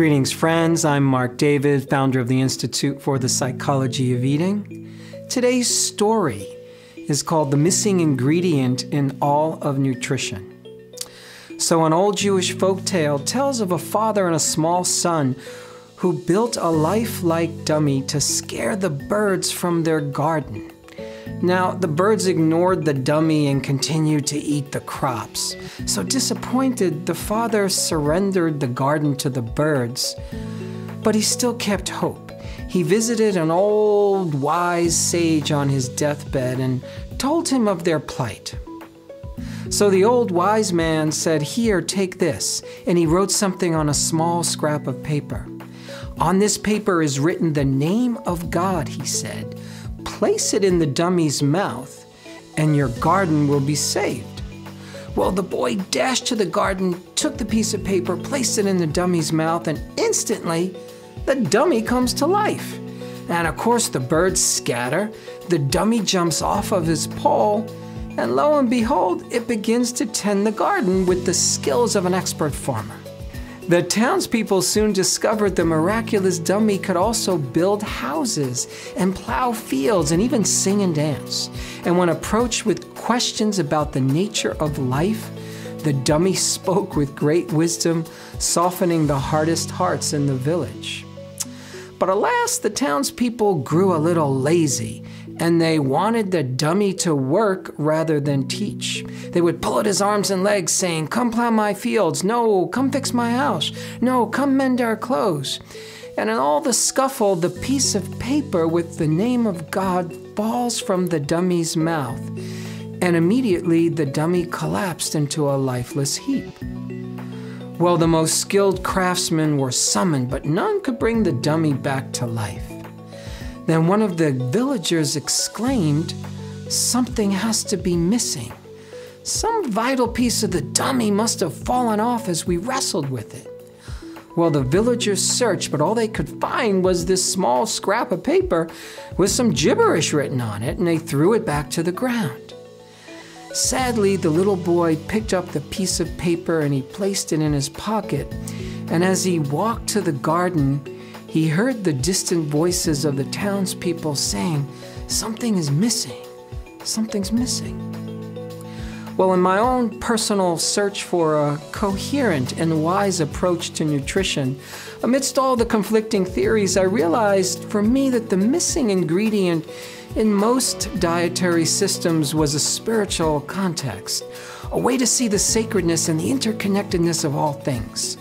Greetings, friends. I'm Marc David, founder of the Institute for the Psychology of Eating. Today's story is called The Missing Ingredient in All of Nutrition. So, an old Jewish folk tale tells of a father and a small son who built a lifelike dummy to scare the birds from their garden. Now, the birds ignored the dummy and continued to eat the crops. So, disappointed, the father surrendered the garden to the birds. But he still kept hope. He visited an old wise sage on his deathbed and told him of their plight. So the old wise man said, Here, take this. And he wrote something on a small scrap of paper. On this paper is written the name of God, he said place it in the dummy's mouth, and your garden will be saved. Well, the boy dashed to the garden, took the piece of paper, placed it in the dummy's mouth, and instantly the dummy comes to life. And of course, the birds scatter, the dummy jumps off of his pole, and lo and behold, it begins to tend the garden with the skills of an expert farmer. The townspeople soon discovered the miraculous dummy could also build houses and plow fields and even sing and dance. And when approached with questions about the nature of life, the dummy spoke with great wisdom, softening the hardest hearts in the village. But alas, the townspeople grew a little lazy and they wanted the dummy to work rather than teach. They would pull at his arms and legs, saying, Come plow my fields. No, come fix my house. No, come mend our clothes. And in all the scuffle, the piece of paper with the name of God falls from the dummy's mouth. And immediately the dummy collapsed into a lifeless heap. Well, the most skilled craftsmen were summoned, but none could bring the dummy back to life. Then one of the villagers exclaimed, Something has to be missing. Some vital piece of the dummy must have fallen off as we wrestled with it. Well, the villagers searched, but all they could find was this small scrap of paper with some gibberish written on it, and they threw it back to the ground. Sadly, the little boy picked up the piece of paper and he placed it in his pocket. And as he walked to the garden, he heard the distant voices of the townspeople saying, Something is missing. Something's missing. Well, in my own personal search for a coherent and wise approach to nutrition, amidst all the conflicting theories, I realized for me that the missing ingredient in most dietary systems was a spiritual context, a way to see the sacredness and the interconnectedness of all things.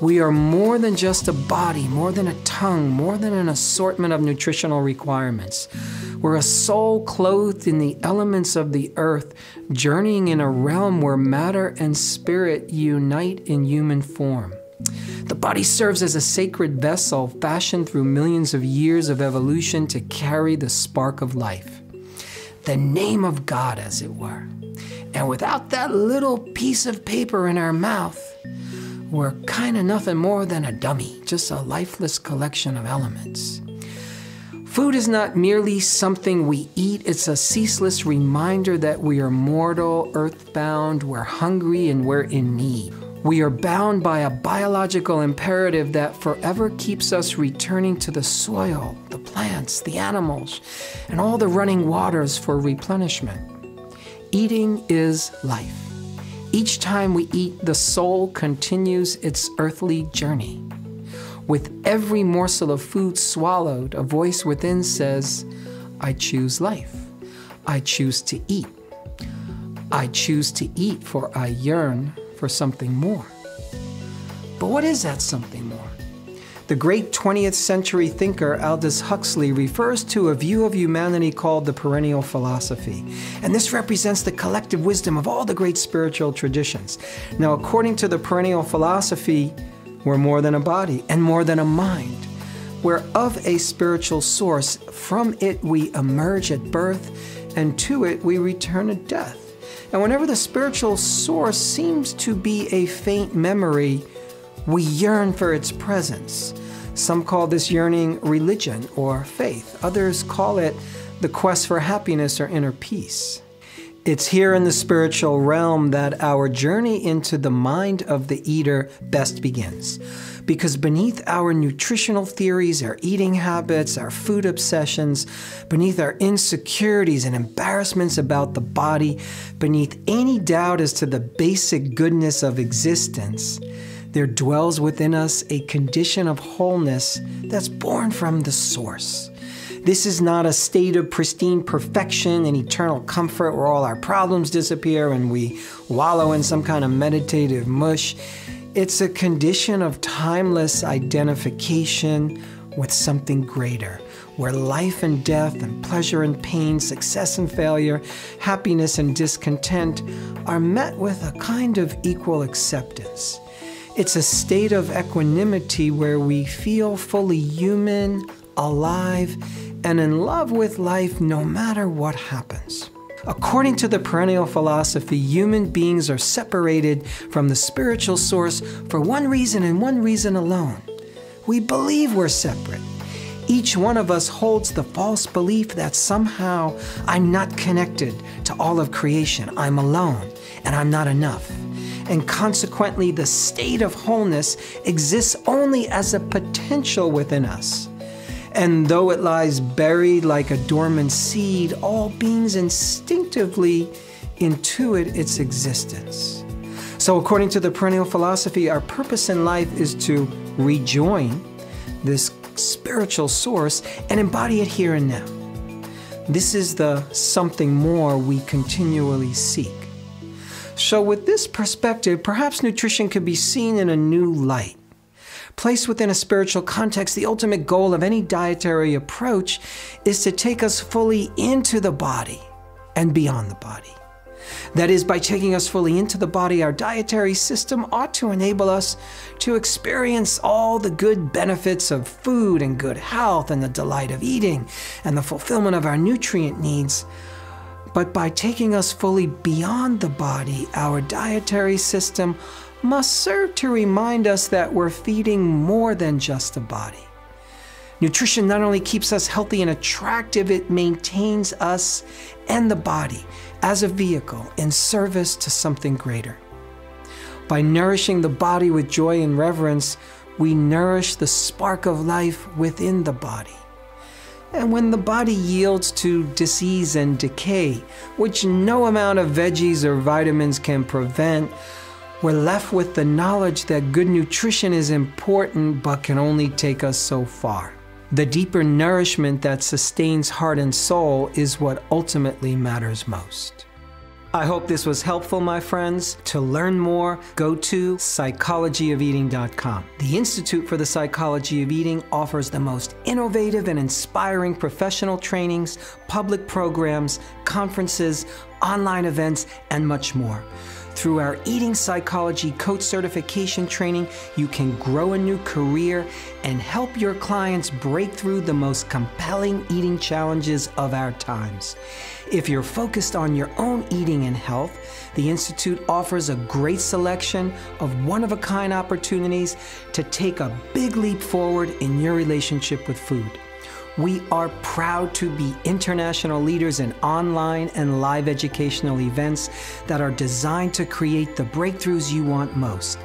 We are more than just a body, more than a tongue, more than an assortment of nutritional requirements. We're a soul clothed in the elements of the earth, journeying in a realm where matter and spirit unite in human form. The body serves as a sacred vessel fashioned through millions of years of evolution to carry the spark of life. The name of God, as it were. And without that little piece of paper in our mouth, we're kind of nothing more than a dummy, just a lifeless collection of elements. Food is not merely something we eat, it's a ceaseless reminder that we are mortal, earthbound, we're hungry, and we're in need. We are bound by a biological imperative that forever keeps us returning to the soil, the plants, the animals, and all the running waters for replenishment. Eating is life. Each time we eat, the soul continues its earthly journey. With every morsel of food swallowed, a voice within says, I choose life. I choose to eat. I choose to eat, for I yearn for something more. But what is that something? The great 20th century thinker Aldous Huxley refers to a view of humanity called the perennial philosophy. And this represents the collective wisdom of all the great spiritual traditions. Now, according to the perennial philosophy, we're more than a body and more than a mind. We're of a spiritual source. From it we emerge at birth, and to it we return at death. And whenever the spiritual source seems to be a faint memory, we yearn for its presence. Some call this yearning religion or faith. Others call it the quest for happiness or inner peace. It's here in the spiritual realm that our journey into the mind of the eater best begins. Because beneath our nutritional theories, our eating habits, our food obsessions, beneath our insecurities and embarrassments about the body, beneath any doubt as to the basic goodness of existence, there dwells within us a condition of wholeness that's born from the source. This is not a state of pristine perfection and eternal comfort where all our problems disappear and we wallow in some kind of meditative mush. It's a condition of timeless identification with something greater, where life and death and pleasure and pain, success and failure, happiness and discontent are met with a kind of equal acceptance. It's a state of equanimity where we feel fully human, alive, and in love with life no matter what happens. According to the perennial philosophy, human beings are separated from the spiritual source for one reason and one reason alone. We believe we're separate. Each one of us holds the false belief that somehow I'm not connected to all of creation, I'm alone, and I'm not enough. And consequently, the state of wholeness exists only as a potential within us. And though it lies buried like a dormant seed, all beings instinctively intuit its existence. So, according to the perennial philosophy, our purpose in life is to rejoin this spiritual source and embody it here and now. This is the something more we continually seek. So, with this perspective, perhaps nutrition could be seen in a new light. Placed within a spiritual context, the ultimate goal of any dietary approach is to take us fully into the body and beyond the body. That is, by taking us fully into the body, our dietary system ought to enable us to experience all the good benefits of food and good health and the delight of eating and the fulfillment of our nutrient needs. But by taking us fully beyond the body, our dietary system must serve to remind us that we're feeding more than just a body. Nutrition not only keeps us healthy and attractive, it maintains us and the body as a vehicle in service to something greater. By nourishing the body with joy and reverence, we nourish the spark of life within the body. And when the body yields to disease and decay, which no amount of veggies or vitamins can prevent, we're left with the knowledge that good nutrition is important but can only take us so far. The deeper nourishment that sustains heart and soul is what ultimately matters most. I hope this was helpful, my friends. To learn more, go to psychologyofeating.com. The Institute for the Psychology of Eating offers the most innovative and inspiring professional trainings, public programs, conferences, online events, and much more. Through our eating psychology coach certification training, you can grow a new career and help your clients break through the most compelling eating challenges of our times. If you're focused on your own eating and health, the Institute offers a great selection of one of a kind opportunities to take a big leap forward in your relationship with food. We are proud to be international leaders in online and live educational events that are designed to create the breakthroughs you want most.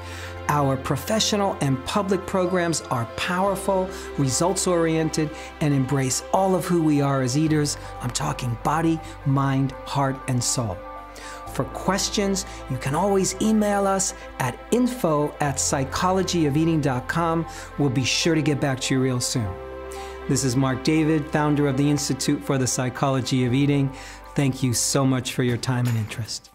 Our professional and public programs are powerful, results oriented, and embrace all of who we are as eaters. I'm talking body, mind, heart, and soul. For questions, you can always email us at info at psychologyofeating.com. We'll be sure to get back to you real soon. This is Marc David, founder of the Institute for the Psychology of Eating. Thank you so much for your time and interest.